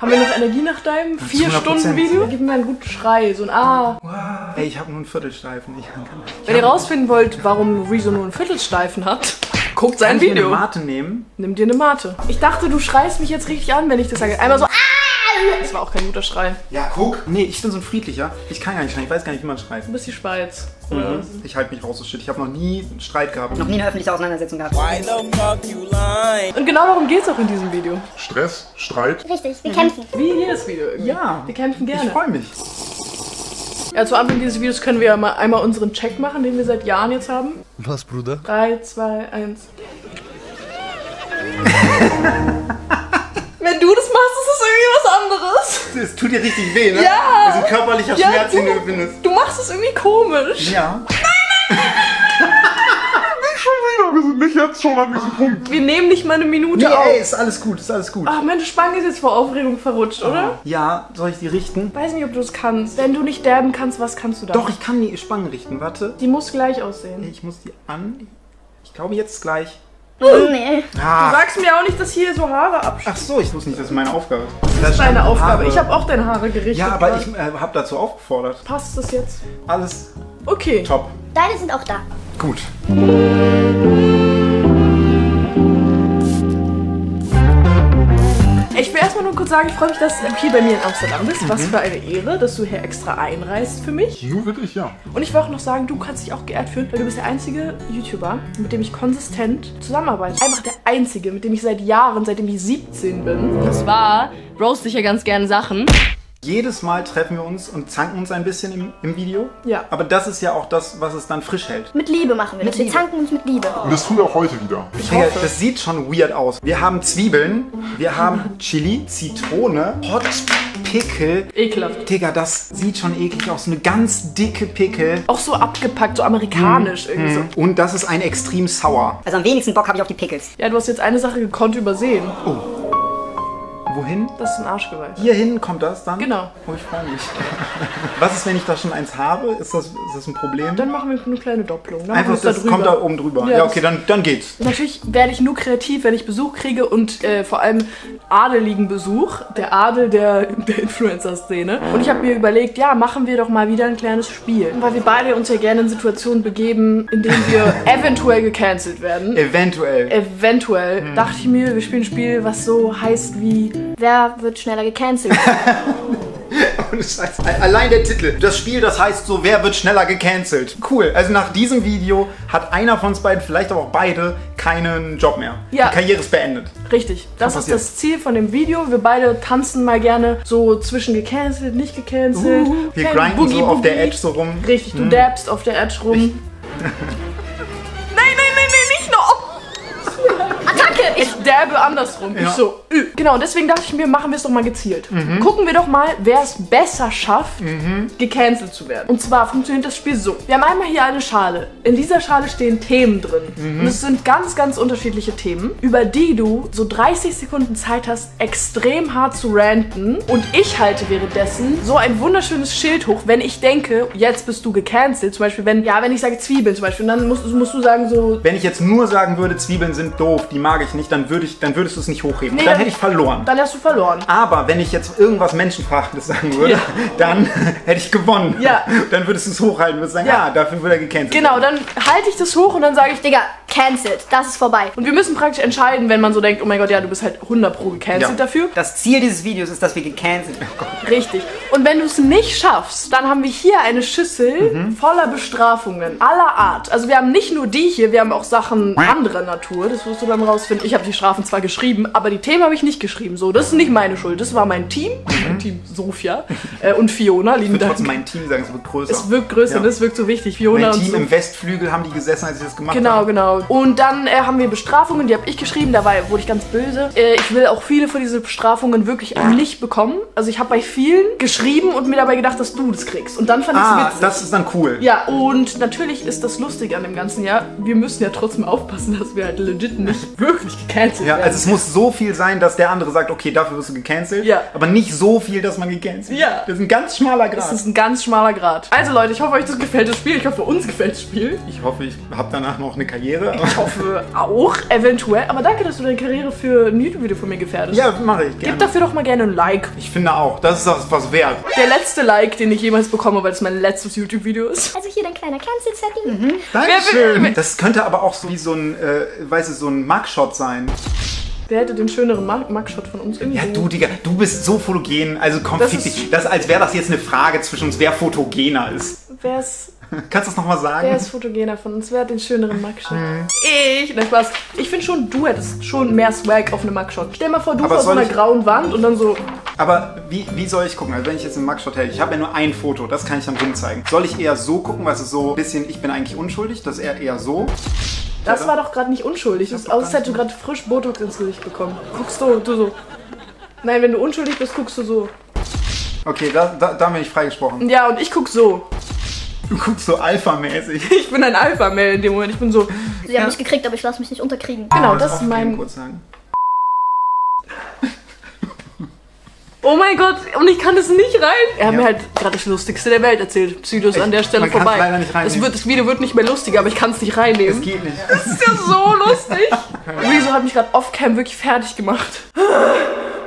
Haben wir noch Energie nach deinem 4 Stunden Video? Gib mir einen guten Schrei, so ein Ah. Wow. Ey, ich habe nur einen Viertelstreifen. Ich kann, Wenn ihr rausfinden wollt, warum Rezo nur einen Viertelstreifen hat, guckt sein kann ich mir Video. eine Mate nehmen? Nimm dir eine Mate. Ich dachte, du schreist mich jetzt richtig an, wenn ich das sage. Einmal so Ah! Das war auch kein guter Schrei. Ja, guck. Nee, ich bin so ein friedlicher. Ich kann gar nicht schreien. Ich weiß gar nicht, wie man schreit. Du bist die Schweiz. Mhm. Ich halte mich raus, so shit. Ich habe noch nie einen Streit gehabt. Noch nie eine öffentliche Auseinandersetzung gehabt. Und genau darum geht's auch in diesem Video. Stress, Streit. Richtig, wir kämpfen. Wie jedes Video. irgendwie. Ja. Wir kämpfen Ich gerne. freue mich. Ja, zu Anfang dieses Videos können wir ja mal einmal unseren Check machen, den wir seit Jahren jetzt haben. Was, Bruder? 3, 2, 1. Wenn du das machst, ist das irgendwie was anderes. Es tut dir richtig weh, ne? Ja. Das ist ein körperlicher Ja, Schmerz, du- den du empfindest. Du machst es irgendwie komisch. Ja. Schon wieder, wir sind nicht jetzt schon an diesem Punkt. Wir nehmen nicht mal eine Minute Nee, auf. ey, ist alles gut, ist alles gut. Ach, meine Spange ist jetzt vor Aufregung verrutscht, oder? Ja, soll ich die richten? Weiß nicht, ob du es kannst. Wenn du nicht derben kannst, was kannst du da? Doch, ich kann die Spangen richten. Warte. Die muss gleich aussehen. Ich muss die an. Ich glaube, jetzt gleich. Nee. Du Ah. sagst mir auch nicht, dass hier so Haare abschneiden. Ach so, ich wusste nicht, das ist meine Aufgabe. Das ist deine Aufgabe. Ich habe auch deine Haare gerichtet. Ja, aber gerade. ich äh, habe dazu aufgefordert. Passt das jetzt? Alles Okay. top. Deine sind auch da. Gut. Erstmal nur kurz sagen, ich freue mich, dass du hier bei mir in Amsterdam bist. Was für eine Ehre, dass du hier extra einreist für mich. Nur für dich, ja. Und ich will auch noch sagen, du kannst dich auch geehrt fühlen, weil du bist der einzige YouTuber, mit dem ich konsistent zusammenarbeite. Einfach der einzige, mit dem ich seit Jahren, seitdem ich 17 bin. Und zwar roast ich ja ganz gerne Sachen. Jedes Mal treffen wir uns und zanken uns ein bisschen im, im Video. Ja. Aber das ist ja auch das, was es dann frisch hält. Mit Liebe machen wir das. Wir zanken uns mit Liebe. Und das tun wir auch heute wieder. Digga, das sieht schon weird aus. Wir haben Zwiebeln, wir haben Chili, Zitrone, Hot Pickle. Ekelhaft. Digga, das sieht schon eklig aus. Eine ganz dicke Pickel. Auch so abgepackt, so amerikanisch irgendwie so. Und das ist ein extrem sauer. Also am wenigsten Bock habe ich auf die Pickles. Ja, du hast jetzt eine Sache gekonnt übersehen. Wohin? Das ist ein Arschgeweih. Hier hin kommt das dann? Genau. Oh, ich freue mich. Was ist, wenn ich da schon eins habe? Ist das, ist das ein Problem? Dann machen wir eine kleine Doppelung. Dann Einfach, das kommt da oben drüber. Ja, Ja, okay, dann, dann geht's. Natürlich werde ich nur kreativ, wenn ich Besuch kriege und äh, vor allem adeligen Besuch, der Adel der, der Influencer-Szene. Und ich habe mir überlegt, ja, machen wir doch mal wieder ein kleines Spiel. Weil wir beide uns ja gerne in Situationen begeben, in denen wir eventuell gecancelt werden. Eventuell. Eventuell dachte ich mir, wir spielen ein Spiel, was so heißt wie Wer wird schneller gecancelt? Allein der Titel. Das Spiel, das heißt so, wer wird schneller gecancelt. Cool. Also nach diesem Video hat einer von uns beiden, vielleicht aber auch beide, keinen Job mehr. Ja. Die Karriere ist beendet. Richtig, das ist das Ziel von dem Video. Wir beide tanzen mal gerne so zwischen gecancelt, nicht gecancelt. Wir Kleine grinden so auf der. Edge so rum. Richtig, du dabst auf der Edge rum. Ich dabbe andersrum. Ich so, ü. Genau, und deswegen dachte ich mir, machen wir es doch mal gezielt. Gucken wir doch mal, wer es besser schafft, gecancelt zu werden. Und zwar funktioniert das Spiel so. Wir haben einmal hier eine Schale. In dieser Schale stehen Themen drin. Und es sind ganz, ganz unterschiedliche Themen, über die du so 30 Sekunden Zeit hast, extrem hart zu ranten. Und ich halte währenddessen so ein wunderschönes Schild hoch, wenn ich denke, jetzt bist du gecancelt. Zum Beispiel, wenn, ja, wenn ich sage Zwiebeln zum Beispiel, und dann musst, musst du sagen so, Wenn ich jetzt nur sagen würde, Zwiebeln sind doof, die mag ich nicht, dann, würde ich, dann würdest du es nicht hochheben. Nee, dann dann- hätte ich verloren. dann hast du verloren. Aber wenn ich jetzt irgendwas Menschenverachtendes sagen würde, Ja. dann hätte ich gewonnen. Ja. Dann würdest du es hochhalten und sagen, Ja. ja, dafür wird er gecancelt. Genau, dann halte ich das hoch und dann sage ich, Digga, cancelled. Das ist vorbei. Und wir müssen praktisch entscheiden, wenn man so denkt, oh mein Gott, ja, du bist halt 100 pro gecancelt Ja. dafür. Das Ziel dieses Videos ist, dass wir gecancelt werden. Richtig. Und wenn du es nicht schaffst, dann haben wir hier eine Schüssel Mhm. voller Bestrafungen aller Art. Also wir haben nicht nur die hier, wir haben auch Sachen anderer Natur. Das wirst du dann rausfinden. Ich habe die Strafen zwar geschrieben, aber die Themen habe ich nicht geschrieben. So, das ist nicht meine Schuld. Das war mein Team, mein Team Sofia äh, und Fiona. Lieben Ich würde trotzdem mein Team sagen, es wird größer. Es wirkt größer, Ja. das wirkt so wichtig. Fiona mein und Team so. im Westflügel haben die gesessen, als ich das gemacht Genau, habe. genau. Und dann äh, haben wir Bestrafungen, die habe ich geschrieben, da war, wurde ich ganz böse. Äh, ich will auch viele von diesen Bestrafungen wirklich nicht bekommen. Also ich habe bei vielen geschrieben und mir dabei gedacht, dass du das kriegst. Und dann fand ich es Ah, witzig. das ist dann cool. ja, und natürlich ist das lustig an dem ganzen Jahr. Wir müssen ja trotzdem aufpassen, dass wir halt legit nicht wirklich gecancelt Ja, werden. also es muss so viel sein, dass der andere sagt, okay, dafür wirst du gecancelt. Ja. Aber nicht so viel, dass man gecancelt Ja. wird. Das ist ein ganz schmaler Grad. das ist ein ganz schmaler Grad. Also Leute, ich hoffe, euch das gefällt das Spiel. Ich hoffe, uns gefällt das Spiel. ich hoffe, ich habe danach noch eine Karriere. Ich hoffe auch, eventuell. Aber danke, dass du deine Karriere für ein YouTube-Video von mir gefährdest. ja, mache ich gerne. Gib dafür doch mal gerne ein Like. ich finde auch, das ist das was wert. Der letzte Like, den ich jemals bekomme, weil es mein letztes YouTube-Video ist. Also hier dein kleiner Cancel-Setting. Dankeschön. Das könnte aber auch so wie so ein, äh, weißt du, so ein Mugshot sein. Wer hätte den schöneren Mug- Mugshot von uns? Irgendwie Ja, du, Digga, du bist so fotogen. Also komm, Das fick dich. Das als wäre das jetzt eine Frage zwischen uns, wer fotogener ist. Wer ist, Kannst du das nochmal sagen? wer ist fotogener von uns? Wer hat den schöneren Mugshot? Ich. Nein, Spaß. Ich finde schon, du hättest schon mehr Swag auf einem Mugshot. Stell mal vor, du vor so einer ich- grauen Wand und dann so. Aber wie, wie soll ich gucken? Also wenn ich jetzt einen Mugshot hätte, ich habe ja nur ein Foto, das kann ich dann rumzeigen. Soll ich eher so gucken, weil es so ein bisschen, ich bin eigentlich unschuldig, das ist eher, eher so. Das Oder? war doch gerade nicht unschuldig. Das ist, aus, als hättest du gerade frisch Botox ins Gesicht bekommen. Guckst du, du so. Nein, wenn du unschuldig bist, guckst du so. Okay, da, da, da bin ich freigesprochen. Ja, und ich guck so. Du guckst so alpha-mäßig. Ich bin ein Alpha-Mail in dem Moment. Ich bin so. Sie haben mich gekriegt, aber ich lasse mich nicht unterkriegen. Genau, das ist Auch gerne mein. kurz sagen. Oh mein Gott, und ich kann das nicht rein. Er hat Ja. mir halt gerade das Lustigste der Welt erzählt. Psycho ist Ich- an der Stelle vorbei. leider nicht das, wird, das Video wird nicht mehr lustig, aber ich kann es nicht Es reinnehmen. geht nicht. Das ist ja so lustig. Wieso hat mich gerade off-cam wirklich fertig gemacht?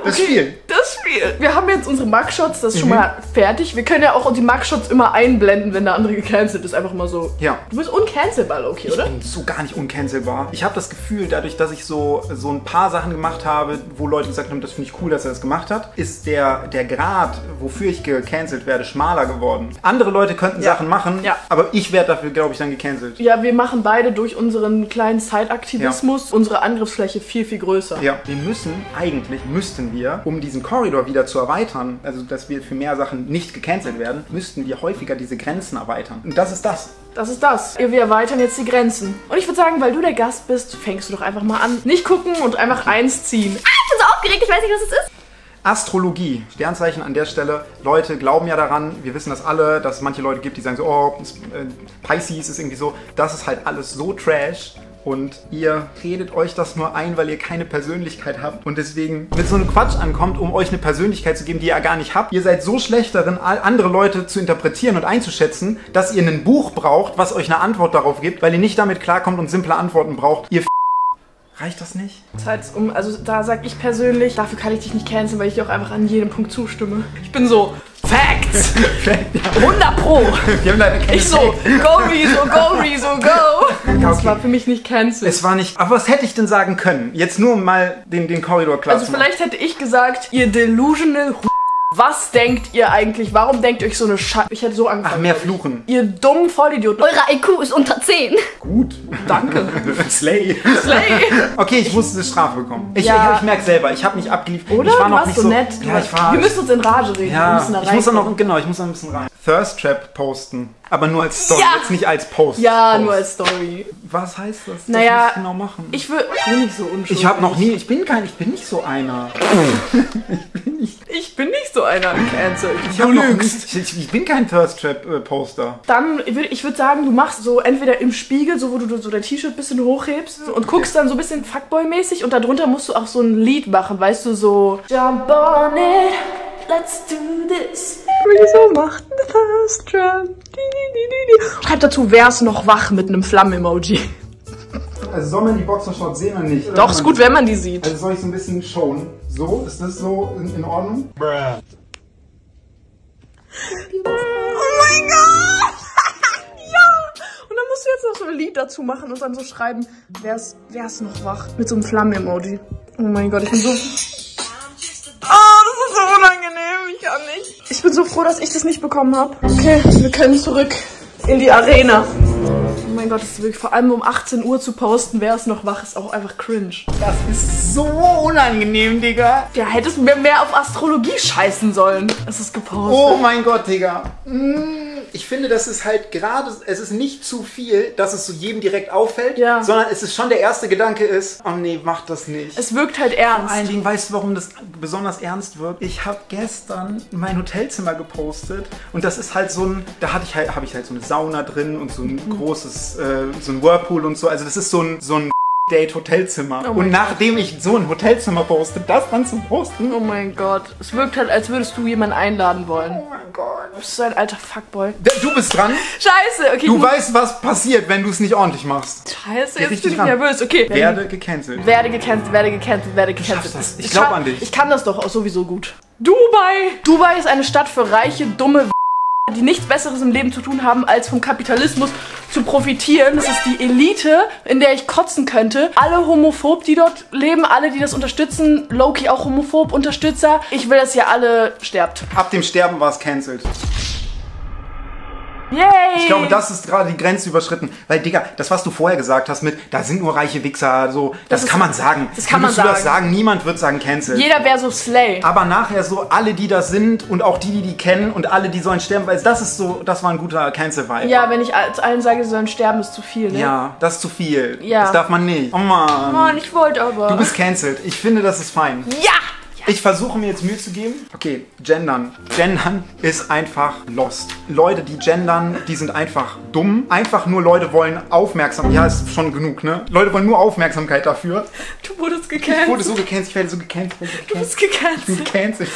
Das Spiel. Das Spiel. Wir haben jetzt unsere Mugshots, das ist Mhm. schon mal fertig. Wir können ja auch die Mugshots immer einblenden, wenn der andere gecancelt ist. Einfach mal so. Ja. Du bist uncancelbar, okay, oder? bin so gar nicht uncancelbar. Ich habe das Gefühl, dadurch, dass ich so, so ein paar Sachen gemacht habe, wo Leute gesagt haben, das finde ich cool, dass er das gemacht hat, ist der, der Grad, wofür ich gecancelt werde, schmaler geworden. Andere Leute könnten Ja. Sachen machen, Ja. aber ich werde dafür, glaube ich, dann gecancelt. Ja, wir machen beide durch unseren kleinen Zeitaktivismus unsere Angriffsfläche viel, viel größer. Ja, wir müssen, eigentlich müssten wir, um diesen Korridor wieder zu erweitern, also dass wir für mehr Sachen nicht gecancelt werden, müssten wir häufiger diese Grenzen erweitern. Und das ist das. Das ist das. Wir erweitern jetzt die Grenzen. Und ich würde sagen, weil du der Gast bist, fängst du doch einfach mal an. Nicht gucken und einfach eins ziehen. Ich bin so aufgeregt, ich weiß nicht, was es ist. Astrologie, Sternzeichen an der Stelle. Leute glauben ja daran, wir wissen das alle, dass es manche Leute gibt, die sagen so, oh, äh, Pisces ist irgendwie so. Das ist halt alles so trash. Und ihr redet euch das nur ein, weil ihr keine Persönlichkeit habt. Und deswegen mit so einem Quatsch ankommt, um euch eine Persönlichkeit zu geben, die ihr gar nicht habt. Ihr seid so schlecht darin, andere Leute zu interpretieren und einzuschätzen, dass ihr ein Buch braucht, was euch eine Antwort darauf gibt, weil ihr nicht damit klarkommt und simple Antworten braucht. Ihr Reicht das nicht? Zeit um, also da sag ich persönlich, dafür kann ich dich nicht canceln, weil ich dir auch einfach an jedem Punkt zustimme. Ich bin so, Facts! 100 Pro! Wir haben leider keine Ich so, go Rezo, go Rezo, go! Das okay. war für mich nicht cancel. Es war nicht. Aber was hätte ich denn sagen können? Jetzt nur um mal den, den Korridor klar Also vielleicht hätte ich gesagt, ihr delusional Was denkt ihr eigentlich? Warum denkt ihr euch so eine Scheiße? Ich hätte so Ach, angefangen. mehr fluchen. Ihr dummen Vollidioten. Eure IQ ist unter 10. Gut. Danke. Slay. Slay. Okay, ich musste eine Strafe bekommen. Ich, Ja. ich, ich merke selber, ich habe nicht abgeliefert. Oder? Ich war du noch warst nicht so, so nett. Ja, ich war. Wir müssen uns in Rage reden. wir ja, müssen da ich muss da reinkommen. noch, genau, ich muss da ein bisschen rein. Thirst Trap posten. Aber nur als Story, Ja. jetzt nicht als Post. Ja, Post. nur als Story. Was heißt das? Naja, das muss ich genau machen. Ich will ich bin nicht so unschuldig. Ich habe noch nie, ich bin kein, ich bin nicht so einer. Ich bin nicht so einer Cancel. Ich, hab noch nie, ich, ich, ich bin kein Thirst Trap äh, Poster. Dann, ich würde ich würd sagen, du machst so entweder im Spiegel, so wo du so dein T-Shirt ein bisschen hochhebst und guckst dann so ein bisschen Fuckboy-mäßig und darunter musst du auch so ein Lied machen, weißt du, so Jump on it, let's do this. Wieso macht ein Thirst Trap? Schreib dazu, wär's noch wach mit einem Flammen-Emoji. Also soll man die Boxershorts sehen oder nicht? Doch, ist gut, wenn man die sieht. Also soll ich so ein bisschen showen? So? Ist das so in, in Ordnung? Oh mein Gott! ja! Und dann musst du jetzt noch so ein Lied dazu machen und dann so schreiben, wär's, wär's noch wach? Mit so einem Flammen-Emoji. Oh mein Gott, ich bin so... Oh, das ist so unangenehm, ich kann nicht. Ich bin so froh, dass ich das nicht bekommen habe. Okay, wir können zurück in die Arena. Oh mein Gott, das ist wirklich vor allem um 18 Uhr zu posten, wer ist noch wach, ist auch einfach cringe. Das ist so unangenehm, Digga. Ja, hättest du mehr, mehr auf Astrologie scheißen sollen. Es ist gepostet. Oh mein Gott, Digga. Mm, ich finde, das ist halt gerade, es ist nicht zu viel, dass es so jedem direkt auffällt, Ja. sondern es ist schon der erste Gedanke ist, oh nee, mach das nicht. Es wirkt halt Vor ernst. allen Dingen, weißt du, warum das besonders ernst wird? Ich habe gestern mein Hotelzimmer gepostet und das ist halt so ein, da hatte ich halt, habe ich halt so eine Sauna drin und so ein Mhm. großes, äh, so ein Whirlpool und so. Also das ist so ein, so ein Date-Hotelzimmer. Oh mein und nachdem ich so ein Hotelzimmer poste, das dann zu posten, Oh mein Gott. Es wirkt halt, als würdest du jemanden einladen wollen. oh mein Gott. Du bist so ein alter Fuckboy. Du bist dran. Scheiße, okay. Du ich- weißt, was passiert, wenn du es nicht ordentlich machst. Scheiße, jetzt bin ich nervös. Okay. Werde gecancelt. Werde gecancelt, werde gecancelt, werde gecancelt. Ich glaub scha- an dich. Ich kann das doch auch sowieso gut. Dubai! Dubai ist eine Stadt für reiche, dumme die nichts Besseres im Leben zu tun haben, als vom Kapitalismus zu profitieren. Das ist die Elite, in der ich kotzen könnte. Alle homophob, die dort leben, alle, die das unterstützen, Loki auch homophob, Unterstützer. Ich will, dass ihr alle sterbt. Ab dem Sterben war es cancelled. Yay! Ich glaube, das ist gerade die Grenze überschritten. Weil, Digga, das, was du vorher gesagt hast mit, da sind nur reiche Wichser, so, das, Das ist- kann man sagen. das kann man Würdest du das sagen. sagen? Niemand wird sagen cancel. Jeder wäre so Slay. Aber nachher so, alle, die das sind und auch die, die die kennen und alle, die sollen sterben, weil das ist so, das war ein guter Cancel-Vibe. Ja, wenn ich als allen sage, sie sollen sterben, ist zu viel, ne? Ja, das ist zu viel. Ja. Das darf man nicht. Oh Mann. Mann, ich wollte aber. Du bist cancelled. Ich finde, das ist fein. ja! Ich versuche mir jetzt Mühe zu geben. Okay, gendern. Gendern ist einfach lost. Leute, die gendern, die sind einfach dumm. Einfach nur Leute wollen Aufmerksamkeit. Ja, ist schon genug, ne? Leute wollen nur Aufmerksamkeit dafür. Du wurdest Ich gecancelt. wurde so gecancelt, ich werde so gecancelt. Du bist gecancelt. Gecancelt.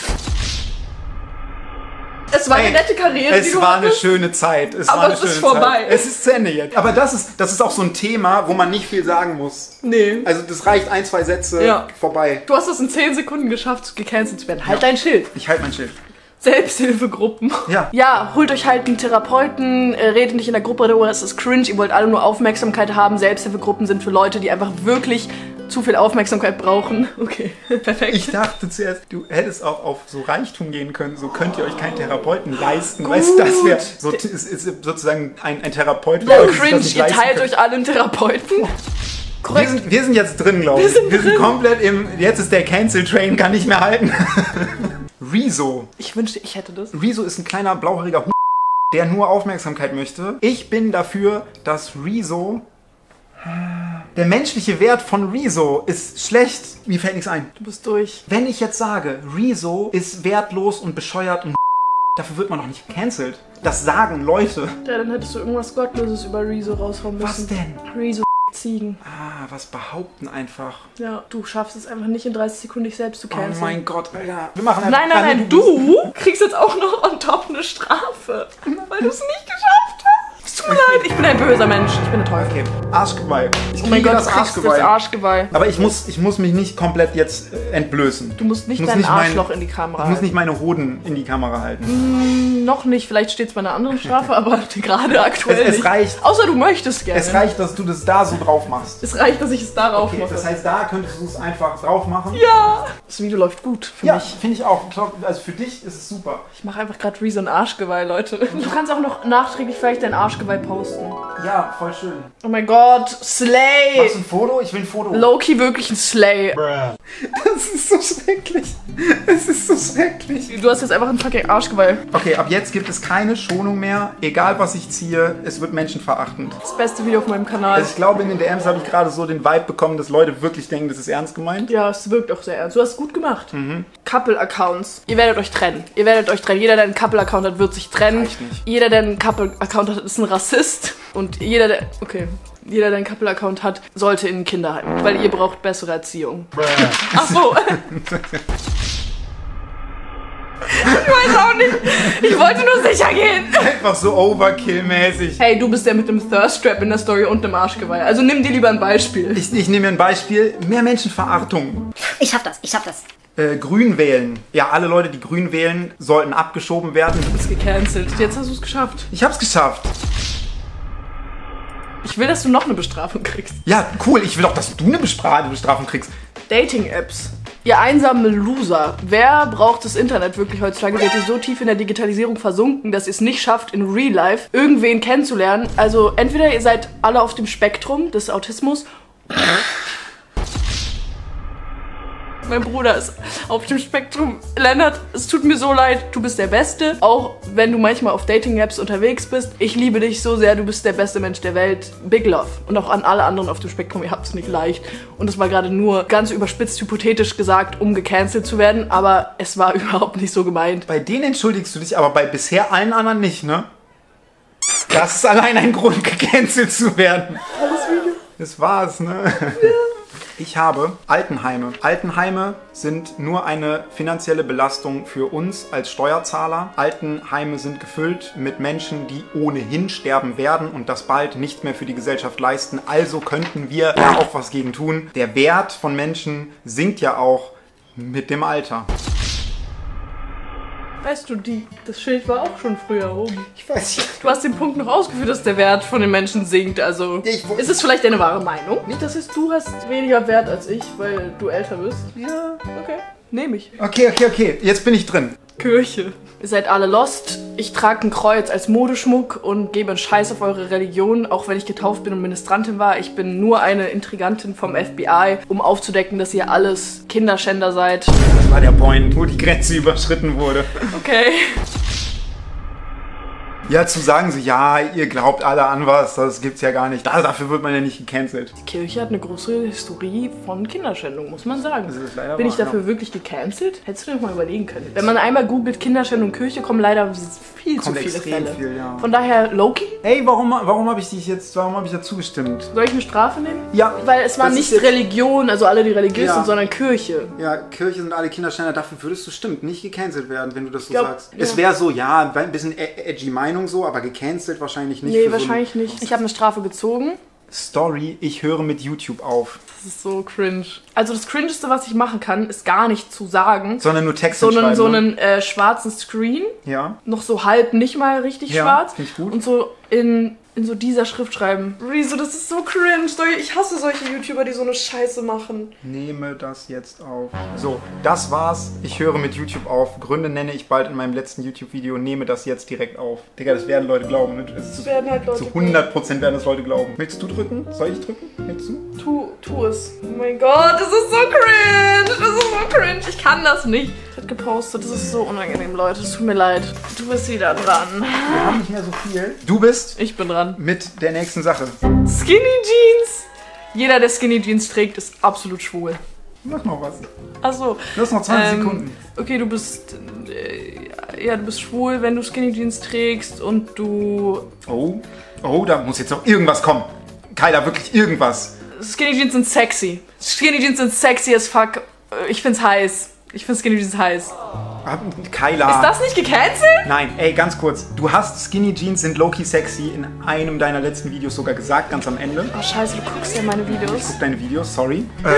Es war eine Ey, nette Karriere, die Es war eine hattest. schöne Zeit. Es Aber eine es ist vorbei. Zeit. Es ist zu Ende jetzt. Aber das ist, das ist auch so ein Thema, wo man nicht viel sagen muss. Nee. Also das reicht ein, zwei Sätze Ja. vorbei. Du hast es in 10 Sekunden geschafft, gecancelt zu werden. Halt dein Schild. Ich halte mein Schild. Selbsthilfegruppen. Ja. Ja, holt euch halt einen Therapeuten, äh, redet nicht in der Gruppe darüber, das ist cringe, ihr wollt alle nur Aufmerksamkeit haben. Selbsthilfegruppen sind für Leute, die einfach wirklich zu viel Aufmerksamkeit brauchen. Okay, perfekt. Ich dachte zuerst, du hättest auch auf so Reichtum gehen können. So könnt ihr euch keinen Therapeuten leisten. Weißt du, das wäre so, ist, ist sozusagen ein, ein Therapeut. ja, cringe, ihr teilt euch alle einen Therapeuten. Wir Korrekt. sind, wir sind jetzt drin, glaube ich. Wir sind, komplett im. Jetzt ist der Cancel Train, kann nicht mehr halten. Rezo. Ich wünschte, ich hätte das. Rezo ist ein kleiner blauhaariger Hu der nur Aufmerksamkeit möchte. Ich bin dafür, dass Rezo. Der menschliche Wert von Rezo ist schlecht. Mir fällt nichts ein. Du bist durch. Wenn ich jetzt sage, Rezo ist wertlos und bescheuert und dafür wird man doch nicht gecancelt. Das sagen Leute. Ja, dann hättest du irgendwas Gottloses über Rezo raushauen müssen. Was denn? Rezo Ziegen. Ah, was behaupten einfach. Ja, du schaffst es einfach nicht in 30 Sekunden dich selbst zu Oh canceln. mein Gott, Alter. Wir machen einfach Nein, nein, nein, du kriegst jetzt auch noch on top eine Strafe, weil du es nicht geschafft hast. Es tut mir leid, ich bin ein böser Mensch, ich bin ein Teufel. Okay, Arschgeweih. Ich Oh mein Gott, das kriegst das Arschgeweih. Arschgeweih. Aber ich muss, ich muss mich nicht komplett jetzt äh, entblößen. Du musst nicht muss dein nicht mein- Arschloch in die Kamera Ich muss halten. nicht meine Hoden in die Kamera halten. Noch nicht, vielleicht steht es bei einer anderen Strafe, aber gerade aktuell Es- es nicht. reicht. Außer du möchtest gerne. Es reicht, dass du das da so drauf machst. Es reicht, dass ich es darauf Okay, mache. das heißt, da könntest du es einfach drauf machen. ja. Das Video läuft gut für Ja, mich. finde ich auch. Also für dich ist es super. Ich mache einfach gerade ein Arschgeweih, Leute. Du kannst auch noch nachträglich vielleicht dein Arschgeweih posten. Ja, voll schön. Oh mein Gott, Slay! Machst du ein Foto? Ich will ein Foto. Loki wirklich ein Slay. Das ist so schrecklich. Es ist so schrecklich. Du hast jetzt einfach ein fucking Arschgeweih. Okay, ab jetzt gibt es keine Schonung mehr. Egal was ich ziehe, es wird menschenverachtend. Das beste Video auf meinem Kanal. Also ich glaube, in den DMs habe ich gerade so den Vibe bekommen, dass Leute wirklich denken, das ist ernst gemeint. Ja, es wirkt auch sehr ernst. Du hast es gut gemacht. Couple-Accounts. Ihr werdet euch trennen. Ihr werdet euch trennen. Jeder, der einen Couple-Account hat, wird sich trennen. Nicht. Jeder, der einen Couple-Account hat, ist ein Rassist. Und jeder, der. Okay. Jeder, der einen Couple-Account hat, sollte in ein Kinderheim. Weil ihr braucht bessere Erziehung. Ach so. ich weiß auch nicht. Ich wollte nur sicher gehen. Einfach so Overkill-mäßig. Hey, du bist der mit dem Thirst Trap in der Story und dem Arschgeweih. Also nimm dir lieber ein Beispiel. Ich, ich nehme mir ein Beispiel. Mehr Menschenverachtung. Ich schaff das, ich schaff das. Äh, grün wählen. Ja, alle Leute, die grün wählen, sollten abgeschoben werden. Du bist gecancelt. Jetzt hast du es geschafft. Ich hab's geschafft. Ich will, dass du noch eine Bestrafung kriegst. Ja, cool. Ich will doch, dass du eine Bestra- Bestrafung kriegst. Dating-Apps. Ihr einsame Loser. Wer braucht das Internet wirklich heutzutage? Seid ihr so tief in der Digitalisierung versunken, dass ihr es nicht schafft, in Real Life irgendwen kennenzulernen? Also entweder ihr seid alle auf dem Spektrum des Autismus. Mein Bruder ist auf dem Spektrum. Lennart, es tut mir so leid, du bist der Beste. Auch wenn du manchmal auf Dating-Apps unterwegs bist. Ich liebe dich so sehr, du bist der beste Mensch der Welt. Big Love. Und auch an alle anderen auf dem Spektrum, ihr habt es nicht leicht. Und es war gerade nur ganz überspitzt hypothetisch gesagt, um gecancelt zu werden. Aber es war überhaupt nicht so gemeint. Bei denen entschuldigst du dich, aber bei bisher allen anderen nicht, ne? Das ist allein ein Grund, gecancelt zu werden. Das war's, ne? Ich habe Altenheime. Altenheime sind nur eine finanzielle Belastung für uns als Steuerzahler. Altenheime sind gefüllt mit Menschen, die ohnehin sterben werden und das bald nicht mehr für die Gesellschaft leisten. Also könnten wir da auch was gegen tun. Der Wert von Menschen sinkt ja auch mit dem Alter. Weißt du, die, das Schild war auch schon früher oben. Ich weiß nicht. Du hast den Punkt noch ausgeführt, dass der Wert von den Menschen sinkt. Also Ich ist es vielleicht deine wahre Meinung? Nicht, dass es du hast weniger Wert als ich, weil du älter bist. Ja. Okay, nehme ich. Okay, okay, okay. Jetzt bin ich drin. Kirche. Ihr seid alle lost. Ich trage ein Kreuz als Modeschmuck und gebe einen Scheiß auf eure Religion, auch wenn ich getauft bin und Ministrantin war. Ich bin nur eine Intrigantin vom FBI, um aufzudecken, dass ihr alles Kinderschänder seid. Das war der Point, wo die Grenze überschritten wurde. Okay. Ja, zu sagen so, ja, ihr glaubt alle an was, das gibt's ja gar nicht. Da, dafür wird man ja nicht gecancelt. Die Kirche hat eine große Historie von Kinderschändung, muss man sagen. Bin ich dafür wirklich gecancelt? Hättest du dir mal überlegen können. Wenn man einmal googelt Kinderschändung Kirche, kommen leider viel Kommt zu viele Fälle. viel, ja. Von daher, Loki, Ey, warum, warum habe ich dich jetzt, warum habe ich dazu gestimmt? soll ich eine Strafe nehmen? Ja. Weil es war nicht Religion, also alle, die religiös Ja. sind, sondern Kirche. Ja, Kirche sind alle Kinderständer, dafür würdest du stimmt nicht gecancelt werden, wenn du das so glaub, sagst. ja. Es wäre so, ja, ein bisschen e- edgy Meinung so, aber gecancelt wahrscheinlich nicht. Nee, wahrscheinlich so nicht. Ich habe eine Strafe gezogen. Story, ich höre mit YouTube auf. Das ist so cringe. Also das Cringeste, was ich machen kann, ist gar nicht zu sagen, Sondern nur Text so einen, schreiben, so ne? einen äh, schwarzen Screen, Ja. noch so halb nicht mal richtig Ja, schwarz ich gut. und so in, in so dieser Schrift schreiben. Rezo, das ist so cringe. Ich hasse solche YouTuber, die so eine Scheiße machen. Nehme das jetzt auf. So, das war's. Ich höre mit YouTube auf. Gründe nenne ich bald in meinem letzten YouTube-Video. Nehme das jetzt direkt auf. Digga, das werden Leute glauben. Ne? Das ist werden halt Leute zu 100% werden das Leute glauben. Willst du drücken? Soll ich drücken? Willst du? Tu, tu es. Oh mein Gott, das ist so cringe. Das ist so cringe. Ich kann das nicht. Gepostet, das ist so unangenehm, Leute. Es tut mir leid. Du bist wieder dran. Wir haben nicht mehr so viel. Du bist Ich bin dran. mit der nächsten Sache. Skinny Jeans. Jeder, der Skinny Jeans trägt, ist absolut schwul. Mach noch was. Achso. Du hast noch 20 Ähm, Sekunden. Okay, du bist. Äh, ja, du bist schwul, wenn du Skinny Jeans trägst und du. Oh. Oh, da muss jetzt noch irgendwas kommen. Kyla, wirklich irgendwas. Skinny Jeans sind sexy. Skinny Jeans sind sexy as fuck. Äh, Ich find's heiß. Ich find Skinny Jeans heiß. Ah, Kyla. Ist das nicht gecancelt? Nein, ey, ganz kurz. Du hast Skinny Jeans sind low-key sexy in einem deiner letzten Videos sogar gesagt, ganz am Ende. Oh, scheiße, du guckst ja meine Videos. Deine Videos, sorry. Ähm,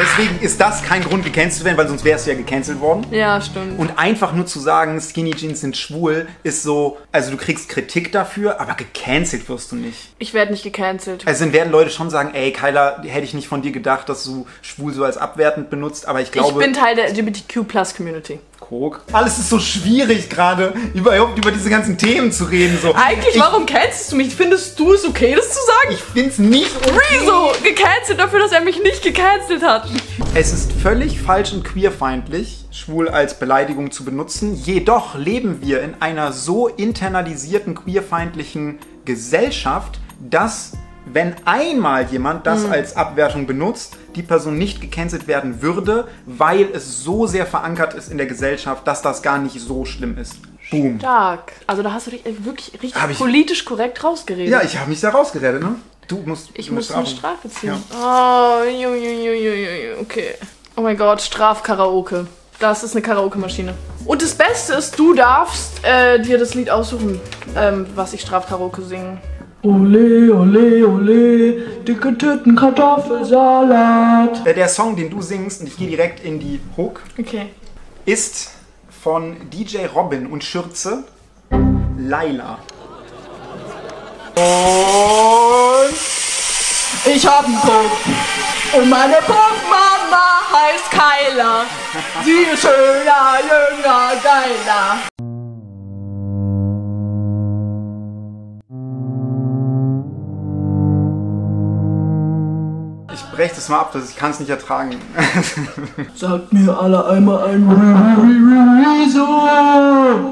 deswegen ist das kein Grund, gecancelt zu werden, weil sonst wärst du ja gecancelt worden. Ja, stimmt. Und einfach nur zu sagen, Skinny Jeans sind schwul, ist so, also du kriegst Kritik dafür, aber gecancelt wirst du nicht. Ich werde nicht gecancelt. Also dann werden Leute schon sagen, ey Kyla, hätte ich nicht von dir gedacht, dass du schwul so als abwertend benutzt, aber ich glaube... ich bin Teil der LGBTQ-Plus-Community. Krog. Alles ist so schwierig gerade, überhaupt über diese ganzen Themen zu reden. So. Eigentlich, ich, warum cancelst du mich? Findest du es okay, das zu sagen? Ich find's nicht Rezo gecancelt dafür, dass er mich nicht gecancelt hat. Es ist völlig falsch und queerfeindlich, schwul als Beleidigung zu benutzen. Jedoch leben wir in einer so internalisierten queerfeindlichen Gesellschaft, dass wenn einmal jemand das als Abwertung benutzt, die Person nicht gecancelt werden würde, weil es so sehr verankert ist in der Gesellschaft, dass das gar nicht so schlimm ist. Boom. Stark. Also da hast du dich wirklich richtig Hab ich- politisch korrekt rausgeredet. Ja, ich habe mich da rausgerettet, ne? Du musst. ich du muss musst eine Strafe. Ziehen. Oh, ju, ju, ju, ju, okay. Oh mein Gott, Strafkaraoke. Das ist eine Karaoke-Maschine. Und das Beste ist, du darfst äh, dir das Lied aussuchen, ähm, was ich Strafkaraoke singe. Ole, ole, ole, dicke Tüten Kartoffelsalat. Äh, Der Song, den du singst, und ich gehe direkt in die Hook, Okay. ist von DJ Robin und Schürze Laila. Und Ich hab einen Puff. Und meine Puffmama heißt Kyla. Sie ist schöner, jünger, geiler. Brecht es mal ab, das, ich kann es nicht ertragen. Sagt mir alle einmal ein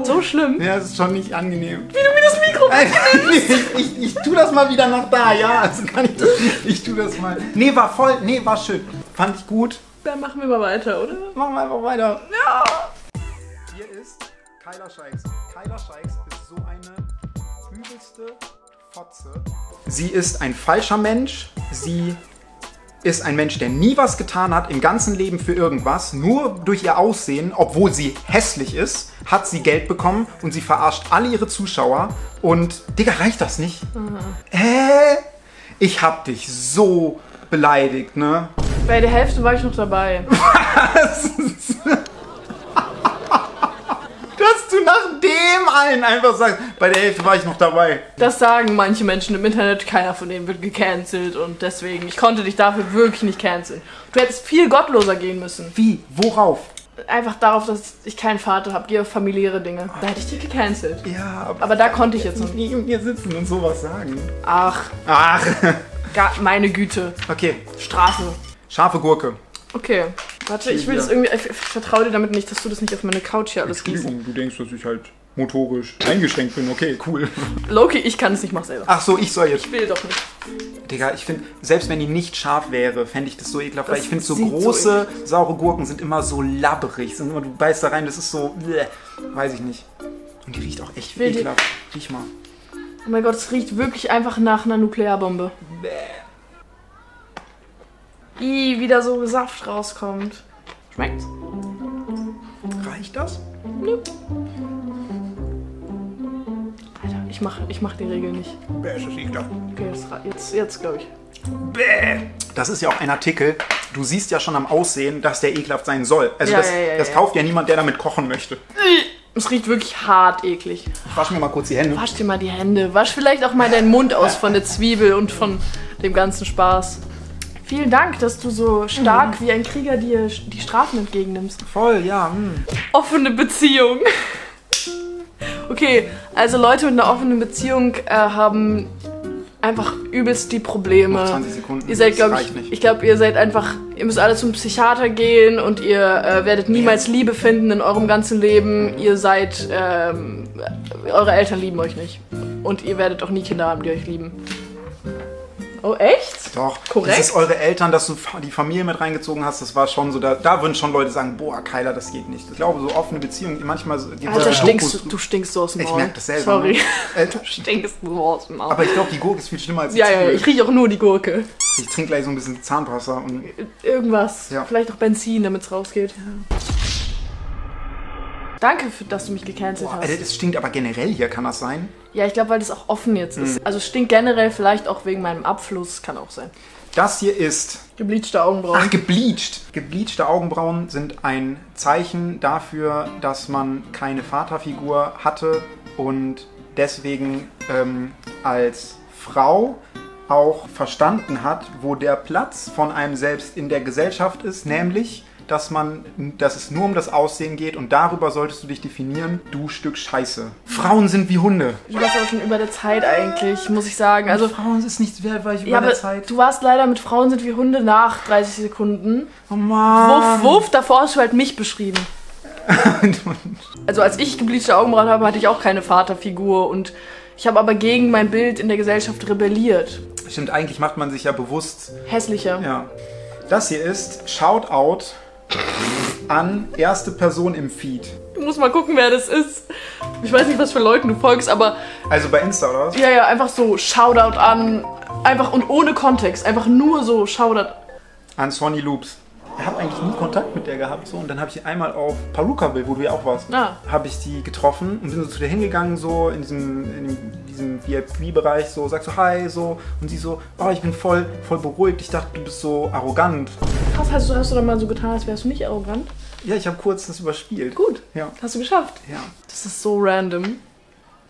So schlimm. ja, es ist schon nicht angenehm. Wie du mir das Mikro ich, ich, ich tu das mal wieder nach da, ja. Also kann ich das. Ich tu das mal. Nee, war voll. Nee, war schön. Fand ich gut. Dann machen wir mal weiter, oder? Machen wir einfach weiter. Ja. Hier ist Kyla Scheiks. Kyla Scheiks ist so eine übelste Fotze. Sie ist ein falscher Mensch. Sie ist ein Mensch, der nie was getan hat im ganzen Leben für irgendwas. Nur durch ihr Aussehen, obwohl sie hässlich ist, hat sie Geld bekommen und sie verarscht alle ihre Zuschauer. Und, Digga, reicht das nicht? Hä? Ich hab dich so beleidigt, ne? Bei der Hälfte war ich noch dabei. Dass du nach dem allen einfach sagst, bei der Hälfte war ich noch dabei. Das sagen manche Menschen im Internet, keiner von denen wird gecancelt und deswegen, ich konnte dich dafür wirklich nicht canceln. Du hättest viel gottloser gehen müssen. Wie? Worauf? Einfach darauf, dass ich keinen Vater habe, ihr familiäre Dinge. Da hätte ich dich gecancelt. Ja, aber Aber da konnte ich jetzt noch nicht. mit mir sitzen und sowas sagen. Ach, Ach, meine Güte. okay. Strafe. Scharfe Gurke. Okay, warte, ich will das irgendwie. Ich, vertraue dir damit nicht, dass du das nicht auf meine Couch hier alles gießt. du denkst, dass ich halt motorisch eingeschränkt bin. Okay, cool. Loki, ich kann es nicht, mach selber. Ach so, ich soll jetzt. Ich will doch nicht. Digga, ich finde, selbst wenn die nicht scharf wäre, fände ich das so ekelhaft, weil ich finde, so sieht so große, saure Gurken sind immer so labberig. Sind immer, du beißt da rein, das ist so, bleh, weiß ich nicht. Und die riecht auch echt will die- ekelhaft. Riech mal. Oh mein Gott, es riecht wirklich einfach nach einer Nuklearbombe. Ih, wie da so Saft rauskommt. Schmeckt's? Reicht das? Alter, ich mach, ich mach die Regel nicht. Bäh, ist das ekelhaft. Okay, jetzt, jetzt, jetzt glaube ich. Bäh. Das ist ja auch ein Artikel. Du siehst ja schon am Aussehen, dass der ekelhaft sein soll. Also Ja, das, ja, ja, das kauft ja niemand, der damit kochen möchte. Es riecht wirklich hart eklig. Ich wasche mir mal kurz die Hände. Wasch dir mal die Hände. Wasch vielleicht auch mal deinen Mund aus von der Zwiebel und von dem ganzen Spaß. Vielen Dank, dass du so stark wie ein Krieger dir die Strafen entgegennimmst. Voll, ja. Hm. Offene Beziehung. Okay, also Leute mit einer offenen Beziehung äh, haben einfach übelst die Probleme. Noch 20 Sekunden, Ihr seid, glaube ich, nicht. ich glaube, ihr seid einfach, ihr müsst alle zum Psychiater gehen und ihr äh, werdet niemals Liebe finden in eurem ganzen Leben. Ihr seid, ähm, eure Eltern lieben euch nicht. Und ihr werdet auch nie Kinder haben, die euch lieben. Oh, echt? Doch, Korrekt. dieses eure Eltern, dass du die Familie mit reingezogen hast, das war schon so, da, da würden schon Leute sagen, boah, Kyla, das geht nicht. Ich glaube, so offene Beziehungen, manchmal die Alter, stinkst du, stinkst so aus dem Ich Maul. merk das selber, Sorry. ne? Äh, Du stinkst so aus dem Maul. Aber ich glaube, die Gurke ist viel schlimmer als die ja, ja, ja, Zwiebel. ich rieche auch nur die Gurke. Ich trinke gleich so ein bisschen Zahnpasta und Irgendwas. Ja. Vielleicht auch Benzin, damit es rausgeht. Danke, für, dass du mich gecancelt Boah, hast. Das stinkt aber generell hier, kann das sein? Ja, ich glaube, weil das auch offen jetzt ist. Also es stinkt generell vielleicht auch wegen meinem Abfluss, kann auch sein. Das hier ist Gebleachte Augenbrauen. Ach, gebleached. Gebleachte Augenbrauen sind ein Zeichen dafür, dass man keine Vaterfigur hatte und deswegen ähm, als Frau auch verstanden hat, wo der Platz von einem selbst in der Gesellschaft ist, nämlich dass man, dass es nur um das Aussehen geht und darüber solltest du dich definieren, du Stück Scheiße. Frauen sind wie Hunde. Du warst aber schon über der Zeit eigentlich, muss ich sagen. Also, Frauen ist nichts wert, weil ich über ja, aber der Zeit. du warst leider mit Frauen sind wie Hunde nach 30 Sekunden. Oh Mann. Wuff, wuff, davor hast du halt mich beschrieben. Also als ich gebleachte Augenbrauen habe, hatte ich auch keine Vaterfigur und ich habe aber gegen mein Bild in der Gesellschaft rebelliert. Stimmt, eigentlich macht man sich ja bewusst Hässlicher. Ja. Das hier ist Shoutout an erste Person im Feed. Du musst mal gucken, wer das ist. Ich weiß nicht, was für Leuten du folgst, aber Also bei Insta oder was? ja, ja, einfach so Shoutout an. Einfach und ohne Kontext. Einfach nur so Shoutout. An Sonny Loops. Ich habe eigentlich nie Kontakt mit der gehabt so und dann habe ich einmal auf Perukaville, wo du ja auch warst, Ah. habe ich die getroffen und bin so zu der hingegangen so in diesem, in diesem VIP-Bereich so, sag so hi so und sie so, oh ich bin voll, voll beruhigt. Ich dachte du bist so arrogant. Krass, hast du, hast du dann mal so getan, als wärst du nicht arrogant? Ja, ich habe kurz das überspielt. Gut. Ja, Hast du geschafft. ja. Das ist so random.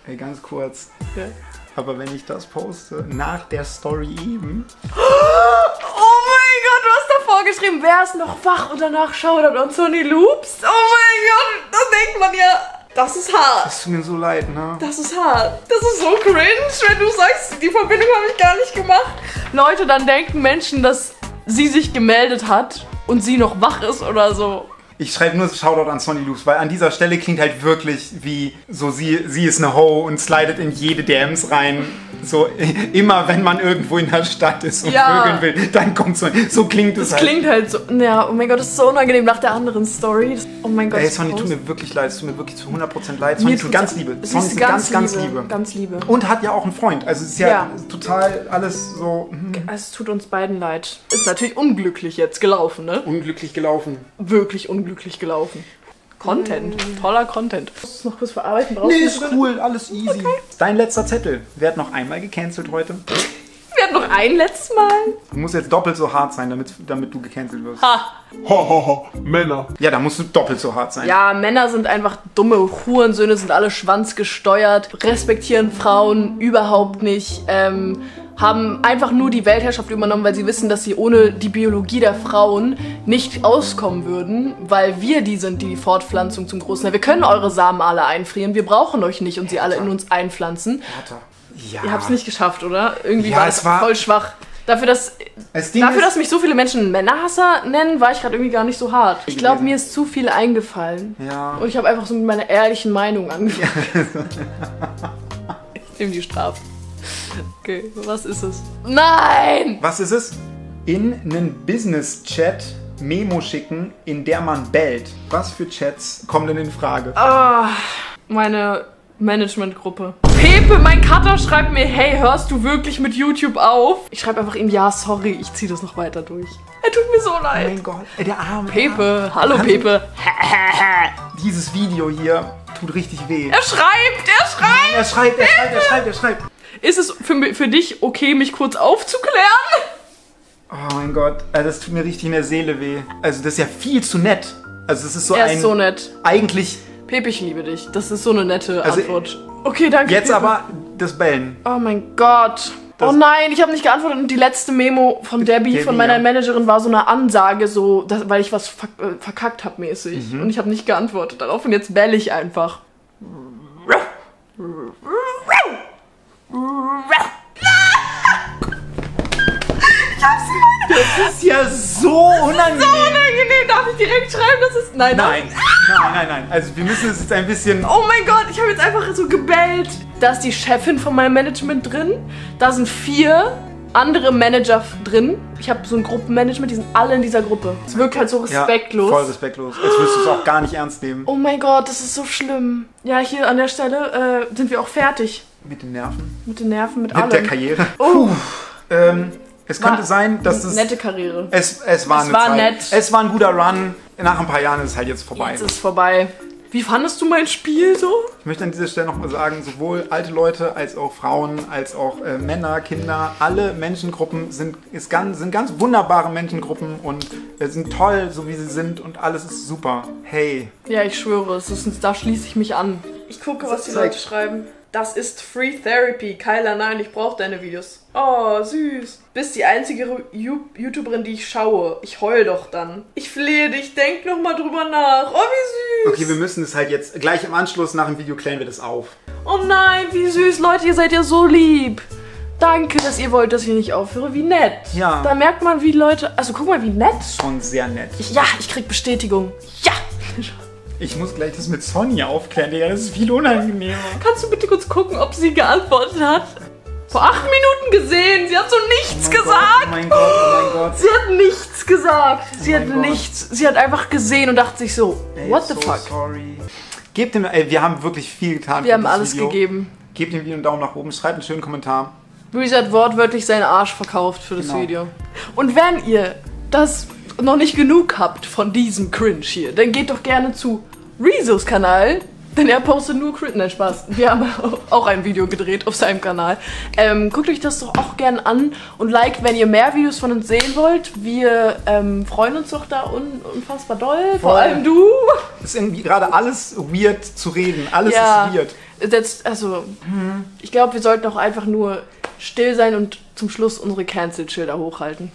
Ey, ganz kurz. Ja. Aber wenn ich das poste, nach der Story eben, Oh mein Gott, du hast davor geschrieben, wer ist noch wach und danach Shoutout an Sony Loops. Oh mein Gott, das denkt man ja. Das ist hart. es tut mir so leid, ne? Das ist hart. Das ist so cringe, wenn du sagst, die Verbindung habe ich gar nicht gemacht. Leute, dann denken Menschen, dass sie sich gemeldet hat und sie noch wach ist oder so. Ich schreibe nur Shoutout an Sonny Loops, weil an dieser Stelle klingt halt wirklich wie so sie, sie ist eine Ho und slidet in jede DMs rein. So immer wenn man irgendwo in der Stadt ist und Ja. vögeln will, dann kommt so. So klingt es Das halt. klingt halt so. Ja, oh mein Gott, das ist so unangenehm nach der anderen Story. Das, oh mein Gott. Ey, Sonny, tut mir wirklich leid, es tut mir wirklich zu 100% leid. Sonny tut's- ganz liebe. Sonny ist eine ganz, ganz liebe. Ganz liebe. Und hat ja auch einen Freund. Also es ist ja, Ja. total alles so hm, Es tut uns beiden leid. Ist natürlich unglücklich jetzt gelaufen, ne? unglücklich gelaufen. Wirklich unglücklich gelaufen. Content. Toller Content. Musst du noch kurz verarbeiten? Brauchst Nee, du ist cool, alles easy. Dein letzter Zettel. Werd noch einmal gecancelt heute. Hatten noch ein letztes Mal. Muss jetzt doppelt so hart sein, damit, damit du gecancelt wirst. Ha. Ho, ho, ho. Männer. Ja, da musst du doppelt so hart sein. Ja, Männer sind einfach dumme Hurensöhne, sind alle schwanzgesteuert, respektieren Frauen überhaupt nicht, ähm, haben einfach nur die Weltherrschaft übernommen, weil sie wissen, dass sie ohne die Biologie der Frauen nicht auskommen würden, weil wir die sind, die die Fortpflanzung zum Großen. Wir können eure Samen alle einfrieren, wir brauchen euch nicht und sie alle in uns einpflanzen. Ja. Ihr habt es nicht geschafft, oder? Irgendwie Ja, war es war- voll schwach. Dafür, dass, Das dafür, dass mich so viele Menschen Männerhasser nennen, war ich gerade irgendwie gar nicht so hart. Ich glaube, mir ist zu viel eingefallen. Ja. Und ich habe einfach so mit meiner ehrlichen Meinung angefangen. ich nehme die Strafe. Okay, was ist es? Nein! Was ist es? In einen Business-Chat Memo schicken, in der man bellt. Was für Chats kommen denn in Frage? Ah, meine Managementgruppe. Pepe, mein Cutter schreibt mir, hey, hörst du wirklich mit YouTube auf? Ich schreibe einfach ihm, ja, sorry, ich ziehe das noch weiter durch. Er tut mir so Oh leid. mein Gott, ey, der arme. Pepe, hallo Kannst du- Pepe. Dieses Video hier tut richtig weh. Er schreibt, er schreibt. Er schreibt, er schreibt, er schreibt, er schreibt. Ist es für, für dich okay, mich kurz aufzuklären? Oh mein Gott, ey, das tut mir richtig in der Seele weh. Also das ist ja viel zu nett. Also das ist so Er ein... ist so nett. Eigentlich, Pepe, ich liebe dich. Das ist so eine nette Also, Antwort. Okay, danke. jetzt Pepe. aber das Bellen. Oh mein Gott. Das- oh nein, ich habe nicht geantwortet und die letzte Memo von Debbie, Debbie, von meiner ja. Managerin, war so eine Ansage, so, dass, weil ich was verk äh, verkackt habe mäßig. Mhm. Und ich habe nicht geantwortet darauf und jetzt bell ich einfach. Das ist ja so unangenehm. Unangenehm, darf ich direkt schreiben, das ist. Nein, Nein, nein, nein, nein. Also wir müssen es jetzt ein bisschen... Oh mein Gott, ich habe jetzt einfach so gebellt. Da ist die Chefin von meinem Management drin. Da sind vier andere Manager drin. Ich habe so ein Gruppenmanagement, die sind alle in dieser Gruppe. Es wirkt halt so Ja, respektlos. voll respektlos. Als würdest du es auch gar nicht ernst nehmen. Oh mein Gott, das ist so schlimm. Ja, hier an der Stelle äh, sind wir auch fertig. Mit den Nerven. Mit den Nerven, mit, Mit allem. der Karriere. Oh, Ähm, es könnte War- sein, dass es... nette Karriere. Es, es war Es eine war Zeit. nett. Es war ein guter Run. Nach ein paar Jahren ist es halt jetzt vorbei. Jetzt ist es vorbei. Wie fandest du mein Spiel so? Ich möchte an dieser Stelle nochmal sagen, sowohl alte Leute als auch Frauen, als auch äh, Männer, Kinder, alle Menschengruppen sind, ist ganz, sind ganz wunderbare Menschengruppen und äh, sind toll, so wie sie sind und alles ist super. Hey. Ja, ich schwöre, es ist, da schließe ich mich an. Ich gucke, was die. Leute schreiben. Das ist Free Therapy. Kyla, nein, ich brauche deine Videos. Oh, süß. Bist die einzige YouTuberin, die ich schaue. Ich heul doch dann. Ich flehe dich, denk noch mal drüber nach. Oh, wie süß. Okay, wir müssen es halt jetzt gleich im Anschluss nach dem Video klären wir das auf. Oh nein, wie süß. Leute, ihr seid ja so lieb. Danke, dass ihr wollt, dass ich nicht aufhöre. Wie nett. Ja. Da merkt man, wie Leute... Also, guck mal, wie nett. Schon sehr nett. Ich, ja, ich krieg Bestätigung. Ja. Ich muss gleich das mit Sonja aufklären, Digga. Das ist viel unangenehmer. Kannst du bitte kurz gucken, ob sie geantwortet hat? Vor acht Minuten gesehen. Sie hat so nichts Oh gesagt. Gott, oh mein Gott, oh mein Gott. Sie hat nichts gesagt. Sie Oh hat Gott. nichts. Sie hat einfach gesehen und dachte sich so, Ey, what the so fuck? sorry. Gebt dem, ey, wir haben wirklich viel getan. Wir haben alles Video. gegeben. Gebt dem Video einen Daumen nach oben, schreibt einen schönen Kommentar. Luisa hat wortwörtlich seinen Arsch verkauft für das Genau. Video. Und wenn ihr das noch nicht genug habt von diesem Cringe hier, dann geht doch gerne zu Rezos Kanal. Denn er postet nur Cringe. Nein, Spaß. Wir haben auch ein Video gedreht auf seinem Kanal. Ähm, guckt euch das doch auch gerne an und liked, wenn ihr mehr Videos von uns sehen wollt. Wir ähm, freuen uns doch da un unfassbar doll. Vor Voll. allem du. Es ist irgendwie gerade alles weird zu reden. Alles Ja. ist weird. Jetzt, also, ich glaube, wir sollten auch einfach nur still sein und zum Schluss unsere Cancel-Schilder hochhalten.